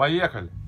Поехали.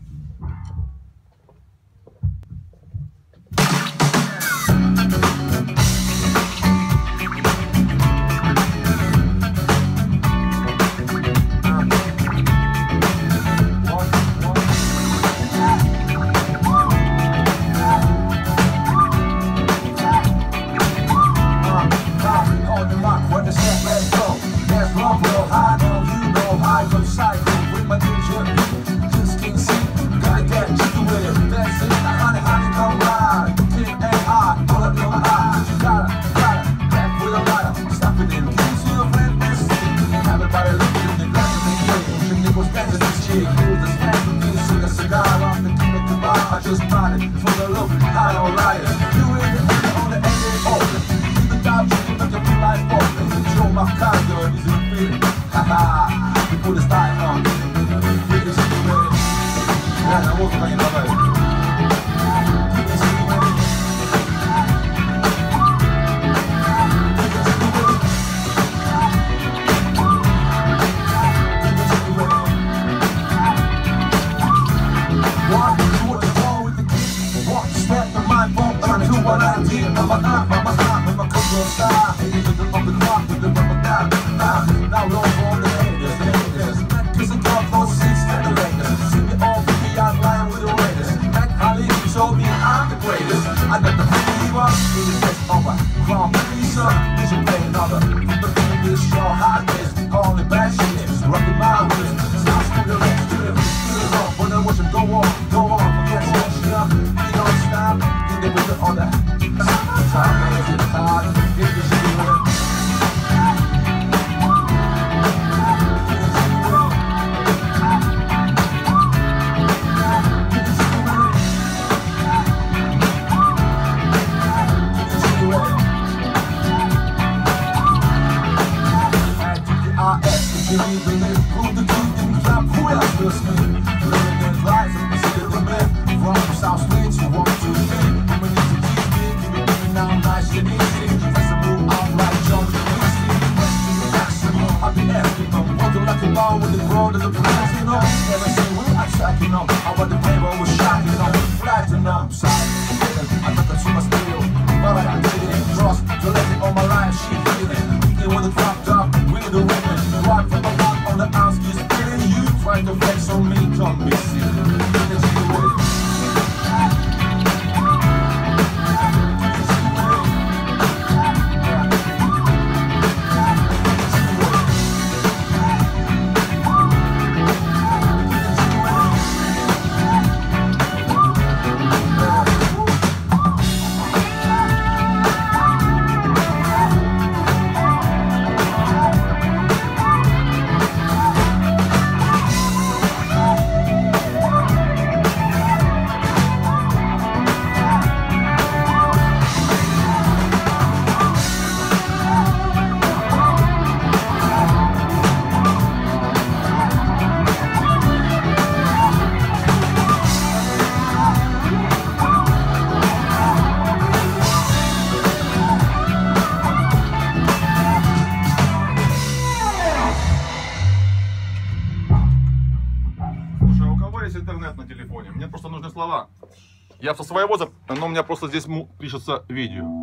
I just bought it for the look. I don't lie. You in the end on the end of open. Even though you make it feel like my cargo, is it feeling? Haha, we did. Ah, ah, the on the the. Ah, roll for the haters, the and talk, no seats, and the Lakers. See me all with the with the Raiders. Mac Ali showed me I'm the greatest. I never believe up, it is just over. From Lisa, you should play another. Есть интернет на телефоне? Мне просто нужны слова. Я со своего, но у меня просто здесь пишется видео.